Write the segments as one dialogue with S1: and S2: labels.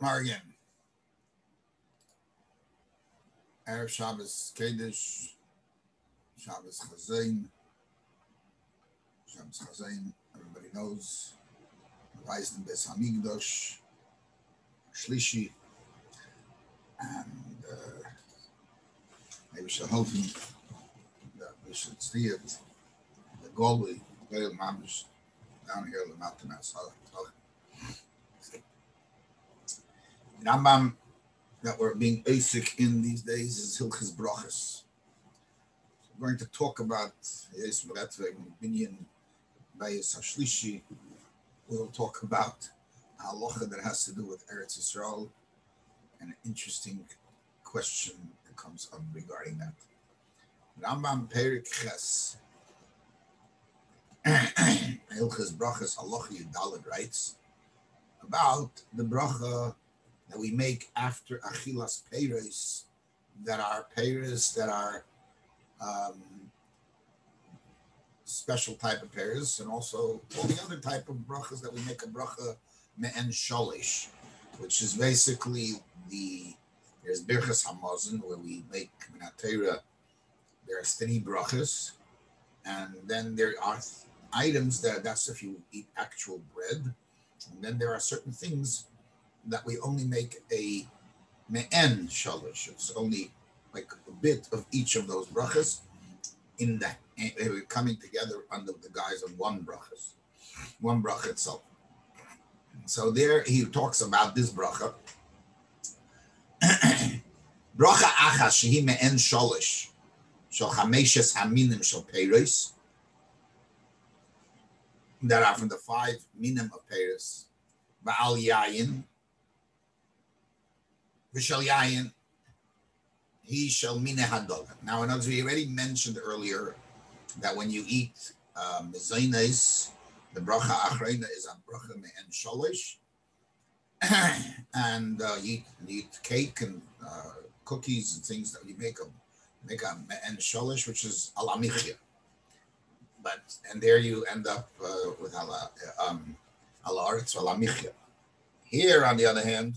S1: Morning. Erev Shabbos Kiddush, Shabbos Chazain, Shabbos Chazain, everybody knows, Reisen Bes Hamigdosh, Shlishi, and uh, maybe should that we should see it, the Galway, Gail Mamish, down here, the mountain Rambam that we're being basic in these days is Hilchas Brachas. We're going to talk about Yes Binyan Bayis Hashlishi. We'll talk about halacha that has to do with Eretz Yisrael an interesting question that comes up regarding that. Rambam Perik Ches Hilchas Brachas Halacha Yudalad writes about the bracha that we make after achilas peiros that are peiros that are um, special type of peiros and also all the other type of brachas that we make a bracha me'en shalish, which is basically the there's birchas hamazon where we make minatera. There are three brachas, and then there are items that that's if you eat actual bread, and then there are certain things that we only make a me'en shalish. It's only like a bit of each of those brachas in the eh, eh, coming together under the guise of one brachas, one bracha itself. So there he talks about this bracha. bracha achas shehi me'en shalish shel chameshes haminim shel peiros that are from the five minim of peiros. Ba'al yayin Vishal Yayin, he shall mine hadol. Now, in other words, we already mentioned earlier that when you eat um, the bracha achreina is a bracha me'en sholish, and uh, you, eat, you eat cake and uh, cookies and things that you make a make a me'en sholish, which is alamichia. But and there you end up uh, with ala um, ala alamichia. Here, on the other hand,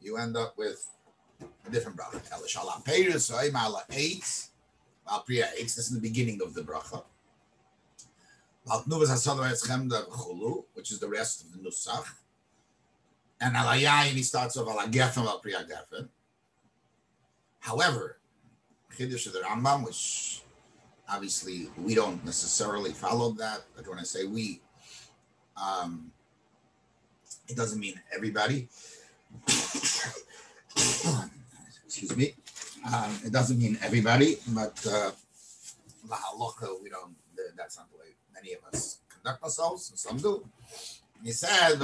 S1: you end up with a different bracha. Elishalam Peirus, Mala eight, Valpriya eight. This is the beginning of the bracha. Chulu, which is the rest of the Nusach. And Alayayin, he starts off Alagefen Valpriya Gefen. However, Chiddush of the Rambam, which obviously we don't necessarily follow that, but when I say we, um, it doesn't mean everybody. Excuse me. Um, it doesn't mean everybody, but uh, we don't. That's not the way many of us conduct ourselves. And some do. He said,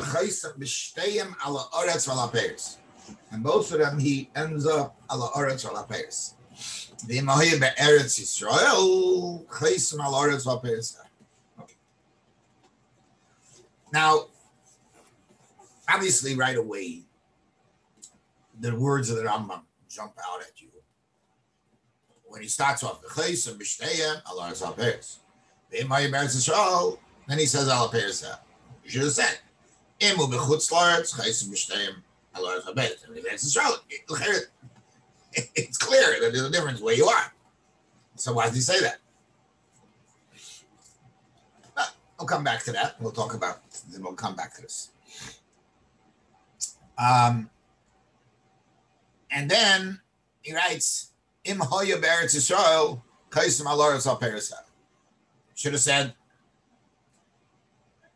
S1: and both of them he ends up ala oretz ala peiris. The imahiyah be'eretz Yisrael chaysim ala oretz ala peiris. Now, obviously, right away, the words of the Rambam jump out at you. When he starts off Allah is Alperes. Then he says. You should have said, Imu b'chutz laretz, Chayes and Mishteyem, Allah is Alperes. Israel. It's clear that there's a difference where you are. So why does he say that? We'll come back to that. We'll talk about, then we'll come back to this. Um, and then he writes, Im hoya beretz Yisrael, kaisim aloros al Should have said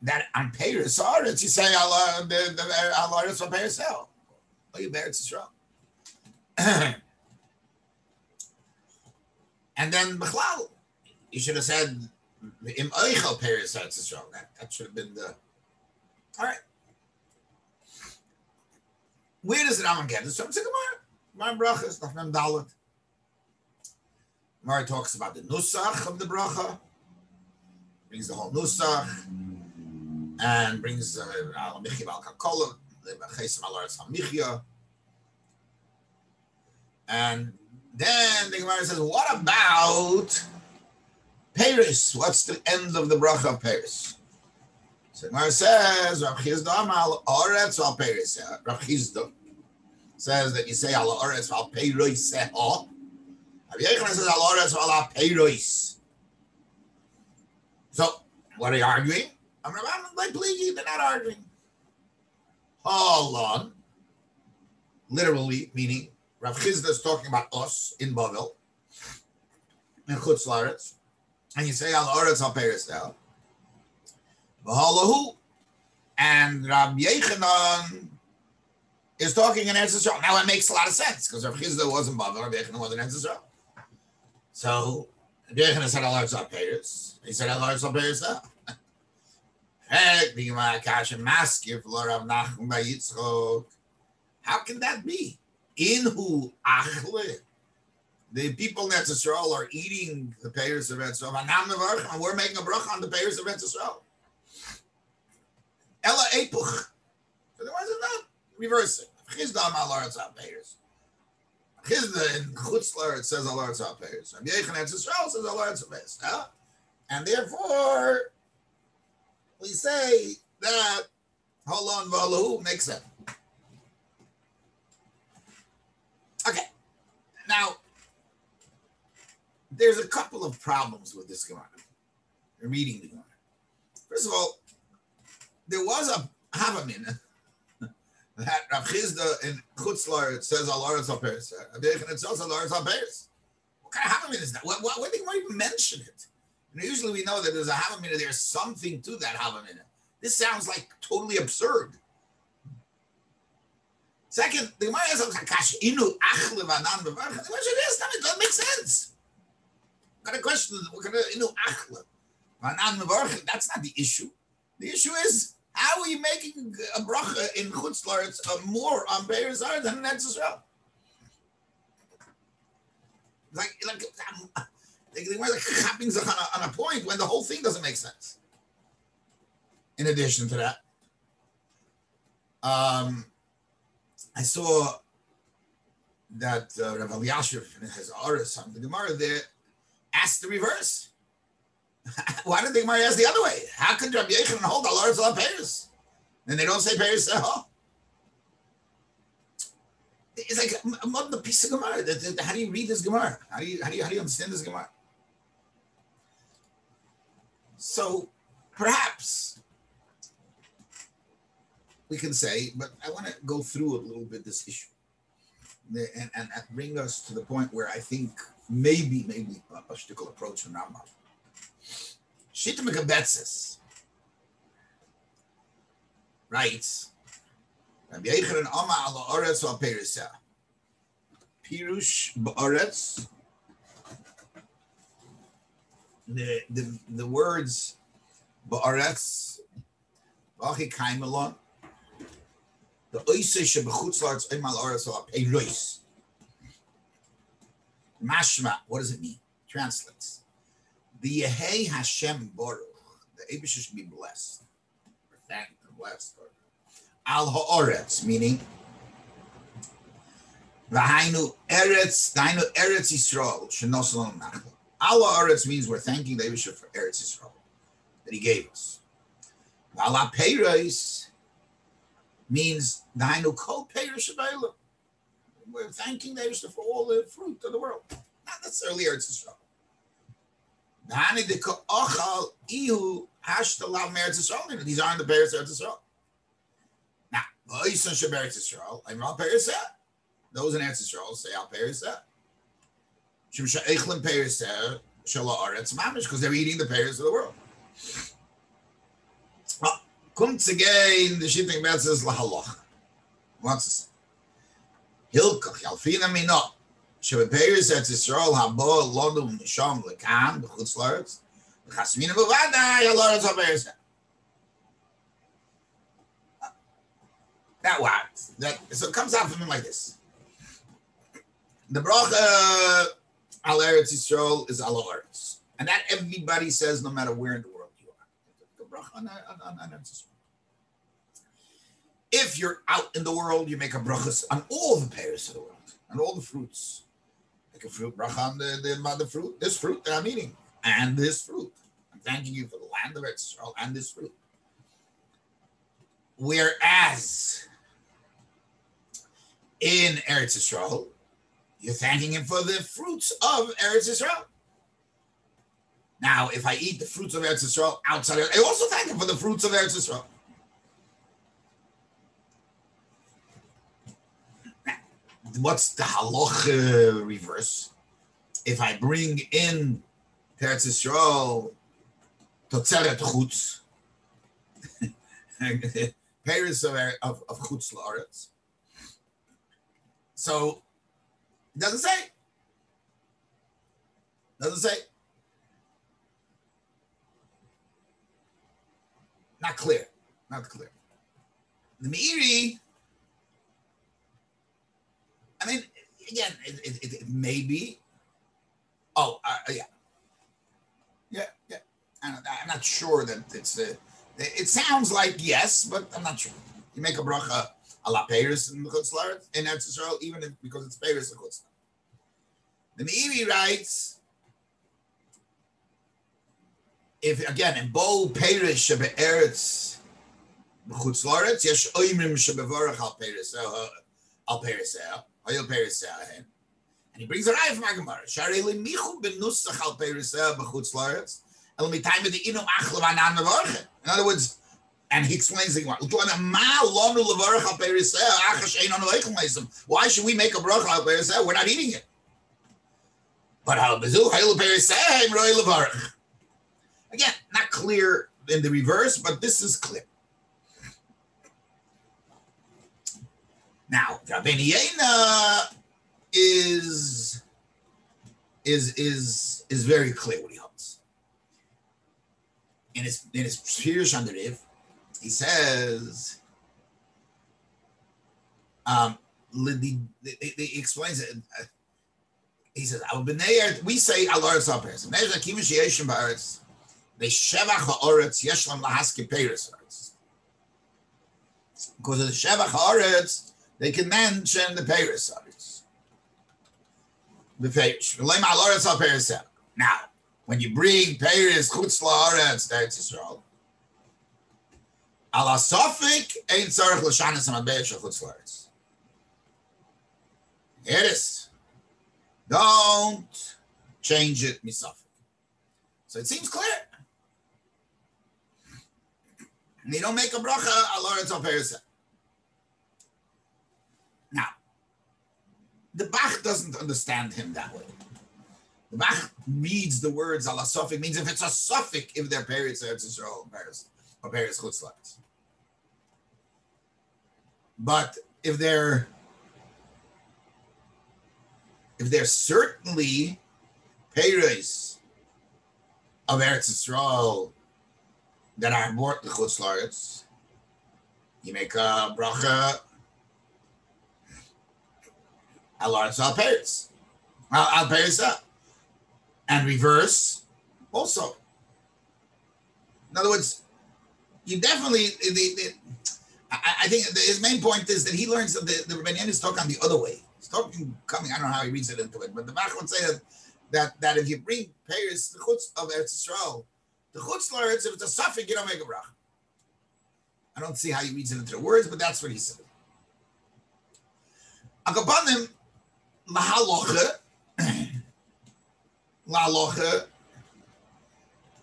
S1: that on Peres Aretz, you say aloros al perisel. Hoya beretz Yisrael. and then Bechlal, you should have said Im oichel Peres Yisrael. That that should have been the all right. Where does the Rambam get this from? It's a Gemara. My brachas, Daf Mem Dalet. Mara talks about the nusach of the bracha, brings the whole nusach, and brings uh, al michi al the chesim al aretz michya. And then the Gemara says, what about Paris? What's the end of the bracha of Paris? So Gemara says, Rav Chisda al Oretz al Periseh. Rav Chisda says that you say al Oretz al Periseh. Rav Yechon says al Oretz al Peris. So, what are you arguing? I'm like, please, they're not arguing. Hold on. Literally, meaning Rav Chisda is talking about us in Bavel, in Chutz Laretz, and you say al Oretz al Periseh. V'halahu, and Rabbi Yechanan is talking in Eretz Yisrael. Now it makes a lot of sense because Rabbi Chisda wasn't Bavel, Rabbi Yechanan was in Eretz Yisrael. So Rabbi Yechanan said is Peiris. He said Allah is Peiris now. How can that be? In who achle. The people in Eretz Yisrael are eating the payers of Eretz Yisrael. And we're making a bracha on the payers of Eretz Yisrael. Ella epuch. So why is it not reversing? Chisda amal aretz payers. Chisda in Chutzler it says al aretz payers. Rabbi Yechon Eretz Yisrael says al aretz payers. And therefore, we say that Holon Valahu makes sense. Okay. Now, there's a couple of problems with this Gemara. You're reading the Gemara. First of all, there was a Havamin that Rav Chisda in Chutzlar says al Aretz says al Aretz HaPeres. What kind of Havamin is that? Why, what, why even mention it? You know, usually we know that there's a Havamina, there's something to that Havamina. This sounds like totally absurd. Second, the Gemara a kash inu achle vanan bevarch. The question is, it doesn't make sense. Got a question? What kind of inu achle vanan bevarch? That's not the issue. The issue is how are you making a bracha in Chutz Laretz more on Be'er than in Eretz Yisrael? Like, like, they, they were like hopping on a, on a point when the whole thing doesn't make sense. In addition to that, um, I saw that uh, Rav Elyashiv in his Aris on the Gemara there asked the reverse. Why did the Gemara ask the other way? How could Rabbi Yechon hold the Lord's law Paris? And they don't say Paris at all. It's like a, a piece of Gemara. How do you read this Gemara? How do you how do you how do you understand this Gemara? So perhaps we can say, but I want to go through a little bit this issue and, and, and bring us to the point where I think maybe, maybe a, a shtickle approach from Rambam. Shita Mekabetzes writes, Rabbi Yechanan Ama ala Oretz wa Perisa. Pirush ba'oretz. The, the, the words ba'oretz, Vachi Kaimelon, the oise shebechutz laretz oimal oretz wa Perush. Mashma, what does it mean? Translates. The Yehei Hashem Baruch, the Abish should be blessed, or thanked, or blessed, or Al Ha'oretz, meaning V'hainu Eretz, Dainu Eretz Yisrael, Shenosalon Nachal. Al Ha'oretz means we're thanking the Abish for Eretz Yisrael that he gave us. V'ala Peiros means Dainu Kol Shabbalah. We're thanking the Abish for all the fruit of the world, not necessarily Eretz Yisrael. These aren't the Bears of Israel. Now, Israel, I'm not Bears Those in Eretz Israel say Al Bears Shimsha Eichlim Bears Shala Aretz Mamish, because they're eating the Bears of the world. Again, the Shitting Betzes Lahalach. What's this? Hilkach, Yalfina Minot. שבפיירס ארץ ישראל הבא לנו משם לכאן, בחוץ לארץ, וחסמינו בוודאי על ארץ הפיירס. That what? That so it comes out from him like this. The bracha al Eretz Yisrael is al Eretz, and that everybody says no matter where in the world you are. The bracha on, on, on Eretz Yisrael. If you're out in the world, you make a bracha on all the payers of the world, and all the fruits like a fruit bracha on the, the, the fruit, this fruit that I'm eating, and this fruit. I'm thanking you for the land of Israel and this fruit. Whereas in Eretz Yisrael, you're thanking him for the fruits of Eretz Yisrael. Now, if I eat the fruits of Eretz Yisrael outside, I also thank him for the fruits of Eretz Yisrael. What's the halach reverse? If I bring in Eretz Yisrael totzeret chutz, Paris of, of, of chutz la'aretz, so it doesn't say. Doesn't say. Not clear. Not clear. The Meiri, I mean, again, it, it, it may be. Oh, uh, yeah. Yeah, yeah. I am not sure that it's a. It sounds like yes, but I'm not sure. You make a bracha a la Paris in Chutz in Eretz Israel, even if, because it's Paris in Chutz The Meiri writes, if again in Bo Paris shebe Eretz Chutz yesh oimrim shebevorach al Paris al Paris oil Paris and he brings a raya from Agamara. Sharei li michu benusach al Paris b'chutz Laretz, el mitayim the inu achlav anan In other words, and he explains the Why should we make a bracha al periseh? We're not eating it. But how Again, not clear in the reverse, but this is clear. Now, Rabbeinu is is is is very clear what he holds. In his in his Pirush Underiv, he says, um, he explains it. He says, we say Allah is our person. There's a kimish yeshim ba'aretz. They shevach ha'oretz yeshlam lahaski peiris Because of the shevach ha'oretz, they can mention the peiris ha'oretz. The peiris. Now, when you bring peiris chutz la'oretz, that's Israel, Ala sofik ain't tzarech l'shanis amabeya shachutz laretz. It is. Don't change it misafik. So it seems clear. And you don't make a bracha al Now, the Bach doesn't understand him that way. The Bach reads the words ala sofik means if it's a sofik, if they're periods, it's Israel Paris or Paris chutzlaretz. But if they're if they're certainly payros of Eretz Yisrael that are more the chutz you make a bracha al Laretz al Paris, al Paris and reverse also. In other words, you definitely the, the I, I, think his main point is that he learns that the, the Rebbeinu is talking the other way. He's talking coming. I don't know how he reads it into it, but the Bach would say that that, that if you bring Paris the chutz of Eretz Yisrael, the chutz Laretz, if it's a suffix, you don't make a brach. I don't see how he reads it into the words, but that's what he said. Akapanim lahalocha lahalocha.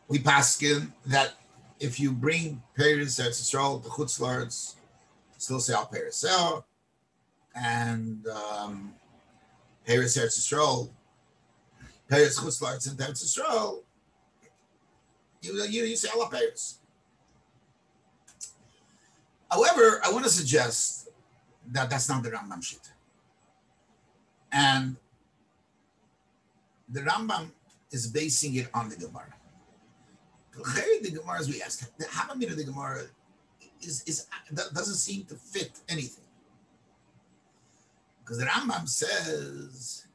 S1: We paskin that if you bring Paris Eretz Yisrael, the chutz Laretz, still say Al Perisel, and um, Paris Eretz Yisrael, Paris Chutz La'aretz and Eretz Yisrael, you, you, you say Allah Paris. However, I want to suggest that that's not the Rambam shit. And the Rambam is basing it on the Gemara. The Gemara, as we ask, the Hamamid of the Gemara is, is doesn't seem to fit anything. Because the Rambam says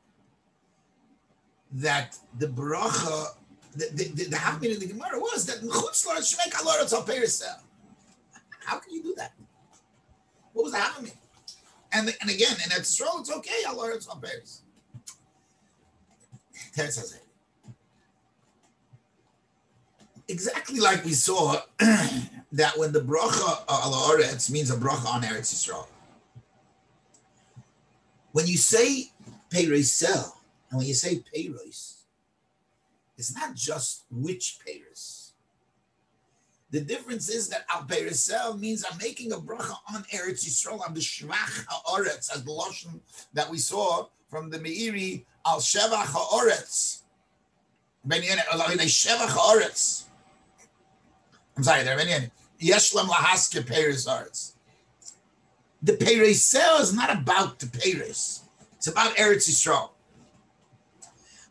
S1: that the bracha, the the, the, in the Gemara was that How can you do that? What was the happening? And and again, in Eretz it's okay aloretz al peris. says Exactly like we saw that when the bracha uh, al Oretz means a bracha on Eretz Yisrael, when you say Peirisel, and when you say Peiros, it's not just which Peiros. The difference is that Al Peirisel means I'm making a bracha on Eretz Yisrael, on the Shvach HaOretz, as the Lashon that we saw from the Meiri Al Shevach HaOretz. I'm sorry, there are many. Yeshlam lahaske Peres Arts. The Peresel is not about the Peres. It's about Eretz Yisrael.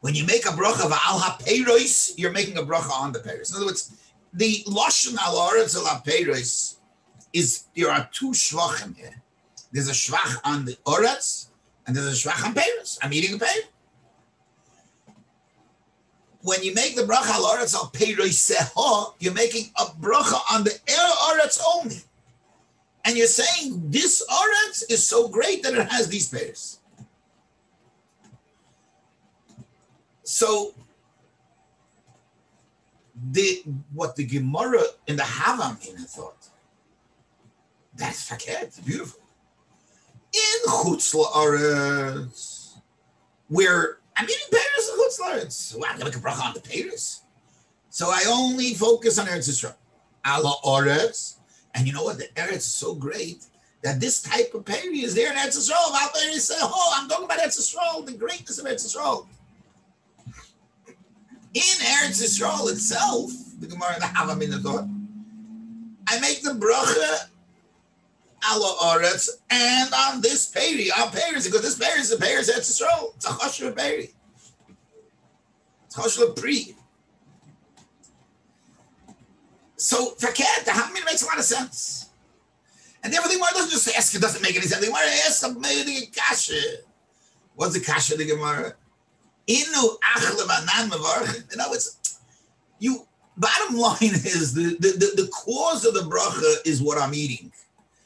S1: When you make a bracha of al ha you're making a bracha on the Peres. In other words, the lashon al aretz al Peres is there are two shvachim here. There's a shvach on the oretz and there's a shvach on Peres. I'm eating a Peres when you make the bracha al aretz al peiroiseho, you're making a bracha on the air aretz only. And you're saying this aretz is so great that it has these pairs. So the what the Gemara in the Havamina thought, that's faket, beautiful. In Chutz La'aretz, where I'm eating Paris and Chutzlaritz. Wow, I'm going to make a bracha on the Paris. So I only focus on Eretz Yisrael. Allah Oretz. And you know what? The Eretz is so great that this type of peri is there in Eretz Yisrael. There, you say, oh, I'm talking about Eretz Yisrael, the greatness of Eretz Yisrael. In Eretz Yisrael itself, the Gemara, the Havamina thought, I make the bracha ala oretz, and on this peri, on peris, because this peri is the peris Eretz Yisrael. It's a choshev peri. It's choshev pri. So faket, the Hamid makes a lot of sense. And therefore, the Gemara doesn't just ask, it doesn't make any sense. The Gemara asks a kasha. What's the kasha the Gemara? Inu. In other words, you, bottom line is the, the, the, the cause of the bracha is what I'm eating.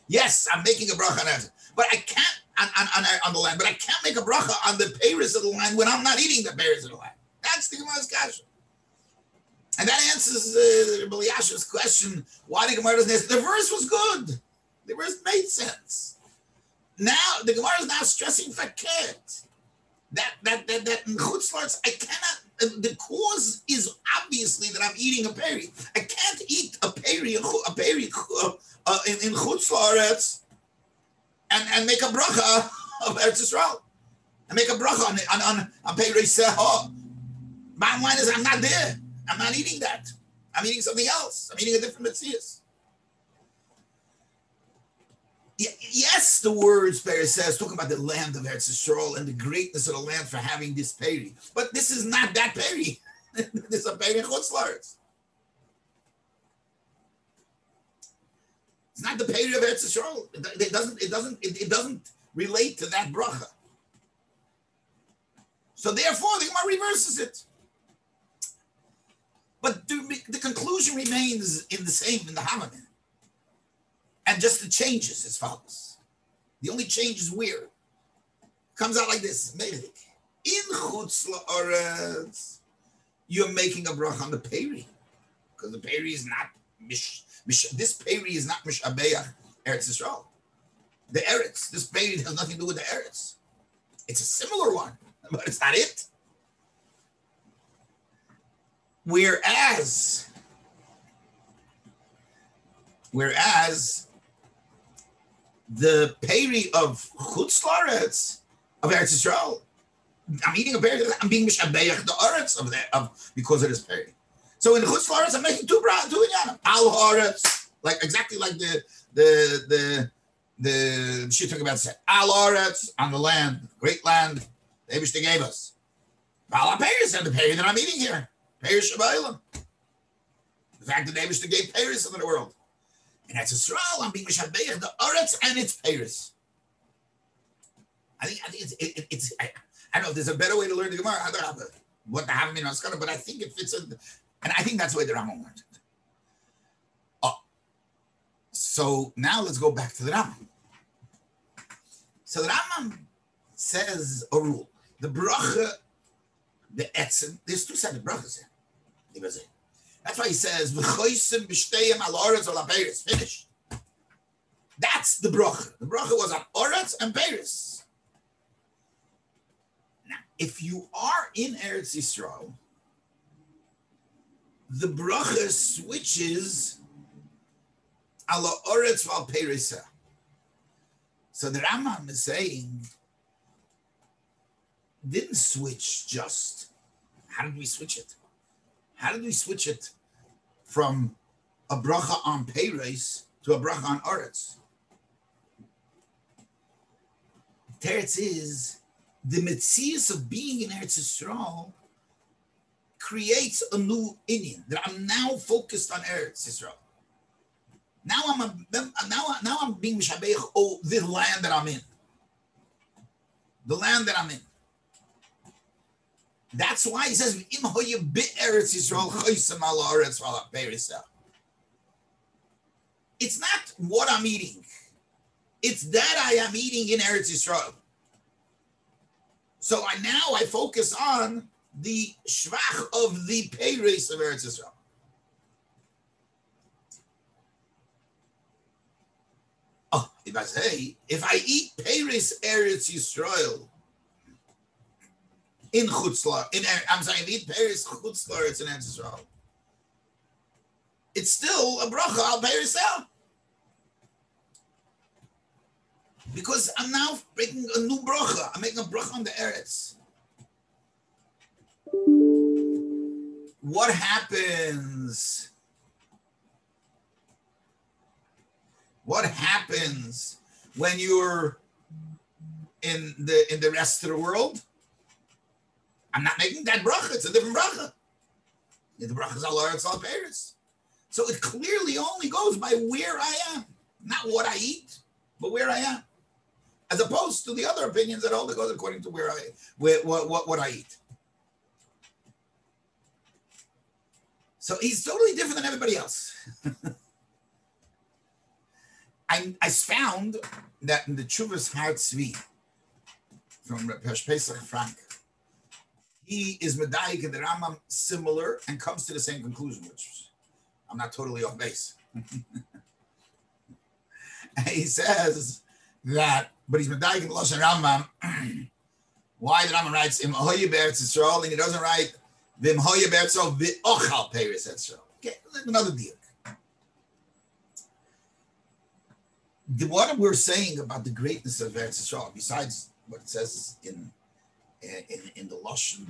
S1: Yes, I'm making a bracha on it, but I can't on, on, on, the land, but I can't make a bracha on the payers of the land when I'm not eating the payers of the land. That's the Gemara's kasha. And that answers uh, Eliashiv's question, why the Gemara doesn't answer. The verse was good. The verse made sense. Now, the Gemara is now stressing faket. That, that, that, that in chutzlarts, I cannot, the cause is obviously that I'm eating a peri. I can't eat a peri, a peri, uh, uh, in, in Chutz La'aretz and, and make a bracha of Eretz Yisrael. And make a bracha on, on, on, on Peirei Seho. Bottom line is I'm not there. I'm not eating that. I'm eating something else. I'm eating a different Metzias. Yes, the words Peri says, talking about the land of Eretz Yisrael and the greatness of the land for having this Peri. But this is not that Peri. this is a Peri Chutz La'aretz. It's not the period of Eretz Yisrael. It doesn't. It doesn't. It, it doesn't relate to that bracha. So therefore, the Gemara reverses it. But the, the, conclusion remains in the same in the Hamamin. And just the changes as follows. The only change is where. Comes out like this. In Chutz La'aretz, you're making a bracha on the peri. Because the peri is not mish, this peri is not Mishabeach Eretz Yisrael. The Eretz, this peri has nothing to do with the Eretz. It's a similar one, but it's not it. Whereas, whereas the peri of Chutz of Eretz Yisrael, I'm eating a peri, I'm being Mishabeach the Eretz of that, of because of this peri. So in Chutz Laretz, I'm making two bra, two inyanim. Al Haaretz, like exactly like the the the the she talking about said Al Haaretz on the land, great land, they wish the Abish gave us. Bala Peiris and the Peiris that I'm eating here. Peiris Shabbalim. The fact that Abish gave Peiris in the world. And that's Israel, I'm being Mishabeich, the Eretz and its Peiris. I think I think it's it, it's I, I, don't know if there's a better way to learn the Gemara. What the Havamim Haskana, but I think it fits in and I think that's way the Rambam learned it. Oh, so now let's go back to the Rambam. So the Rambam says a rule. The bracha, the etzem, there's two sets of brachas here. That's why he says. Finished. That's the bracha. The bracha was on oretz and peris. Now, if you are in Eretz Yisrael, the bracha switches ala oretz val perisa. So the Rambam is saying, didn't switch just. How did we switch it? How did we switch it from a bracha on Peres to a bracha on Oretz? Teretz is the mitzias of being in Eretz Yisrael creates a new Indian that I'm now focused on Eretz Yisrael. Now I'm a, now now I'm being mishabeich oh the land that I'm in, the land that I'm in. That's why he says im Eretz Yisrael Eretz It's not what I'm eating; it's that I am eating in Eretz Yisrael. So I now I focus on the shvach of the Peres of Eretz Yisrael. Oh, if I say, if I eat Peres Eretz Yisrael in Chutzlar, in I'm sorry, in Paris, Chutzlar, it's in Eretz Yisrael. It's still a bracha al Peres Because I'm now making a new bracha. I'm making a bracha on the Eretz. What happens What happens when you're in the in the rest of the world? I'm not making that bracha. It's a different bracha. The bracha is Allah, all Paris. So it clearly only goes by where I am, not what I eat, but where I am, as opposed to the other opinions that only goes according to where I where what what, what I eat. So he's totally different than everybody else. I, I found that in the Chuvas Har Tzvi from Pesach Frank, he is Medayik and the Rambam similar and comes to the same conclusion, which I'm not totally off base. he says that, but he's Medayik in Lashon Rambam. Why the Rambam writes Im Yisrael and he doesn't write Vim Hoye Beretz V'ochal Peres. Okay, another deal. the, what we're saying about the greatness of Eretz Yisrael, besides what it says in in, in the Lashon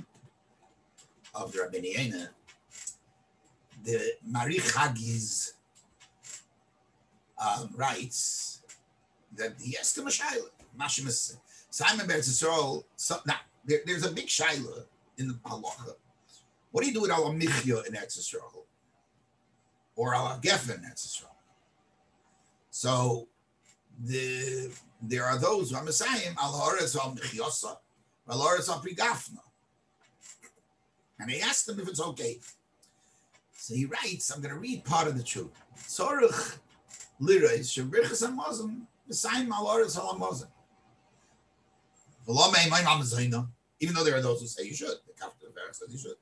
S1: of the Rabbeinu Yena, the Mari Chagiz um, writes that he asked him a shaila. Simon Eretz Yisrael. So, now there, there's a big shaila in the halacha. What do you do with al michya in Eretz Yisrael or al gefen in Eretz Yisrael? So the there are those who are Messiah, al haaretz al And he asked them if it's okay. So he writes, I'm going to read part of the truth. Tzorich lireis shebrichas hamazon Messiah al haaretz al hamazon. Even though there are those who say you should, the Kafka says you should.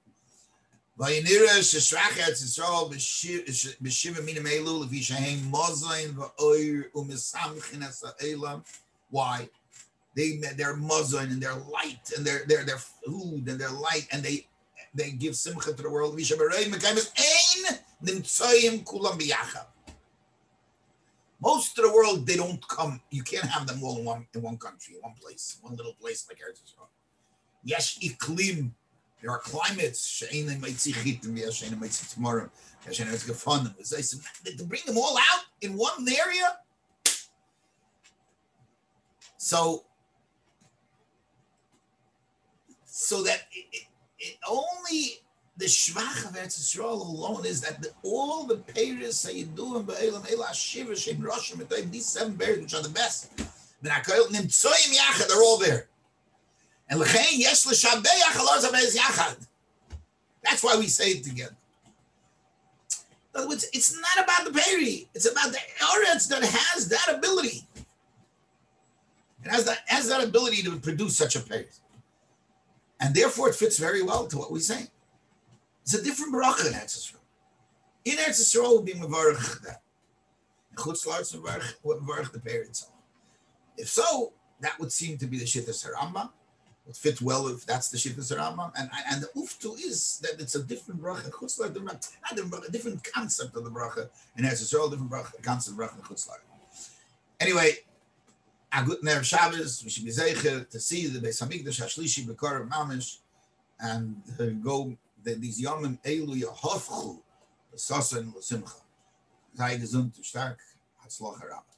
S1: Why? They they're mozayin and they're light and they're they're they're food and they're light and they they give simcha to the world. Most of the world, they don't come. You can't have them all in one in one country, one place, one little place like Eretz Yisrael. Yesh iklim there are climates. To bring them all out in one area. So, so that it, it, it only the shvach of Eretz Yisrael alone is that the, all the peiris that you do in Be'elam, Elah, Shiva, Shem, Roshim, these seven bears, which are the best, they're all there. And yes yachad. That's why we say it together. In other words, it's not about the peri. It's about the Eretz that has that ability. It has that, has that ability to produce such a peri. And therefore it fits very well to what we say. It's a different bracha in Eretz Yisrael. In Eretz Yisrael, being Mavarach that. In Chutz La'aretz, Mavarach the itself. If so, that would seem to be the Shittas Harambam. Would fit well if that's the Shittas Harambam. And and the uftu is that it's a different bracha. Chutz La'aretz, not different different concept of the bracha. In Eretz Yisrael, different bracha, concept of bracha in Chutz. Anyway, a good Ner Shabbos, we should be zeicher to see the Beis Hamikdash Hashlishi Bekar Mamish, and uh, go the, these Yomim Elu Yahofchu, Sasan L'Simcha. Sei gesund, stark, Hatzloch Rabbah.